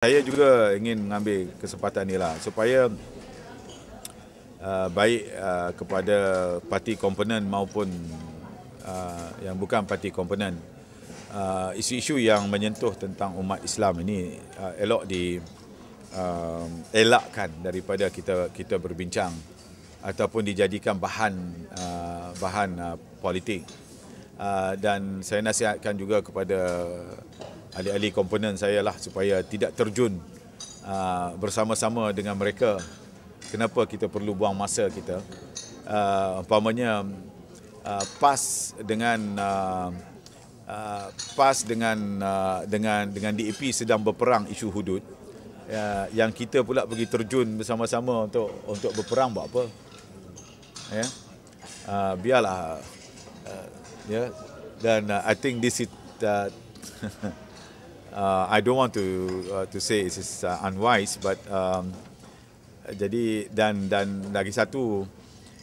Saya juga ingin mengambil kesempatan ini lah supaya uh, baik uh, kepada parti komponen maupun uh, yang bukan parti komponen uh, isu-isu yang menyentuh tentang umat Islam ini uh, elok di uh, elakkan daripada kita kita berbincang ataupun dijadikan bahan uh, bahan uh, politik uh, dan saya nasihatkan juga kepada ahli-ahli komponen saya lah supaya tidak terjun uh, bersama-sama dengan mereka. Kenapa kita perlu buang masa kita? Uh, umpamanya uh, PAS dengan uh, PAS dengan uh, dengan dengan DAP sedang berperang isu hudud uh, yang kita pula pergi terjun bersama-sama untuk untuk berperang buat apa? Ya? Uh, biarlah uh, ya dan uh, I think this is uh, uh, I don't want to uh, to say it is uh, unwise but um, jadi dan dan lagi satu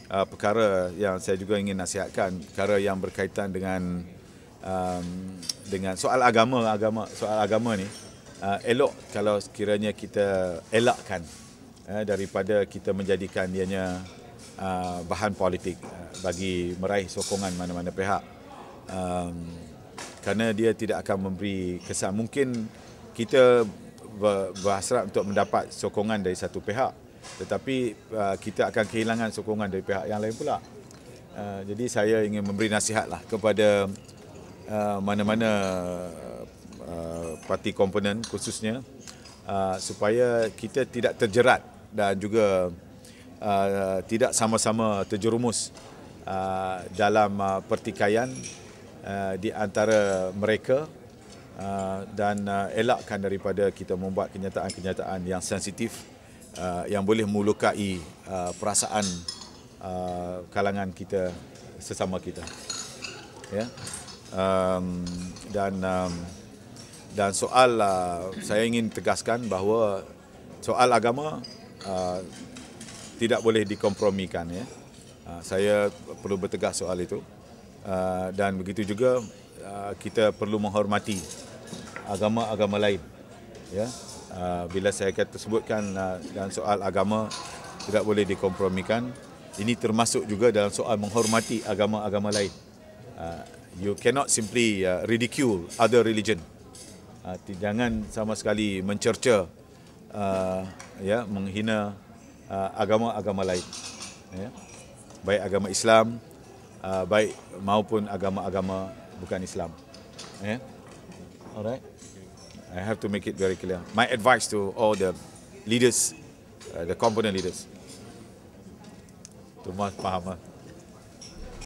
uh, perkara yang saya juga ingin nasihatkan perkara yang berkaitan dengan um, dengan soal agama agama soal agama ni uh, elok kalau sekiranya kita elakkan uh, daripada kita menjadikan dianya uh, bahan politik uh, bagi meraih sokongan mana-mana pihak. Um, kerana dia tidak akan memberi kesan. Mungkin kita berhasrat untuk mendapat sokongan dari satu pihak tetapi uh, kita akan kehilangan sokongan dari pihak yang lain pula. Uh, jadi saya ingin memberi nasihatlah kepada uh, mana-mana uh, parti komponen khususnya uh, supaya kita tidak terjerat dan juga uh, tidak sama-sama terjerumus uh, dalam uh, pertikaian uh, di antara mereka uh, dan uh, elakkan daripada kita membuat kenyataan-kenyataan yang sensitif uh, yang boleh melukai uh, perasaan uh, kalangan kita sesama kita. Ya. Um, dan um, dan soal uh, saya ingin tegaskan bahawa soal agama uh, tidak boleh dikompromikan ya. Uh, saya perlu bertegas soal itu. Uh, dan begitu juga uh, kita perlu menghormati agama-agama lain. Ya. Bila saya kata sebutkan dalam soal agama tidak boleh dikompromikan, ini termasuk juga dalam soal menghormati agama-agama lain. You cannot simply ridicule other religion. Jangan sama sekali mencerca ya menghina agama-agama lain. Ya. Baik agama Islam, uh, baik maupun agama-agama bukan Islam. Yeah. Alright. I have to make it very clear. My advice to all the leaders, uh, the component leaders. Tu mas faham lah.